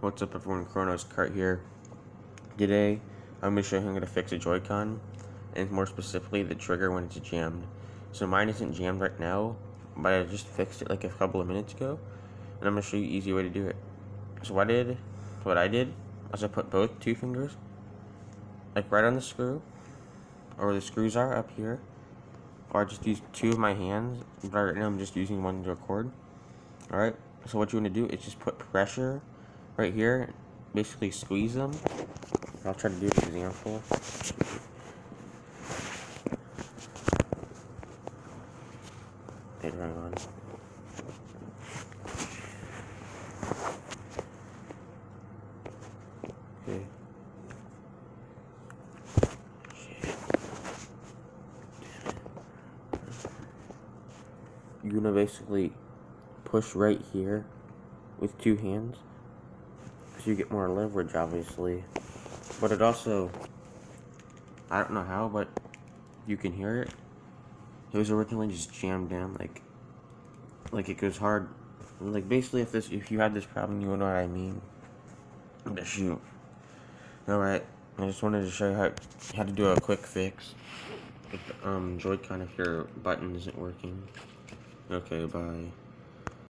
What's up everyone, KronosCart here. Today, I'm going to show you how I'm going to fix a Joy-Con, and more specifically, the trigger when it's jammed. So mine isn't jammed right now, but I just fixed it like a couple of minutes ago, and I'm going to show you easy way to do it. So what I did, what I did, was I put both two fingers, like right on the screw, or where the screws are up here, or I just use two of my hands, but right now I'm just using one to record. Alright, so what you want to do is just put pressure right here, basically squeeze them. I'll try to do an example. Hang on. Okay. You're gonna basically push right here with two hands you get more leverage obviously. But it also I don't know how but you can hear it. It was originally just jammed down like like it goes hard. Like basically if this if you had this problem you would know what I mean. But shoot. Alright I just wanted to show you how, how to do a quick fix. Um Joy-Con if your button isn't working. Okay bye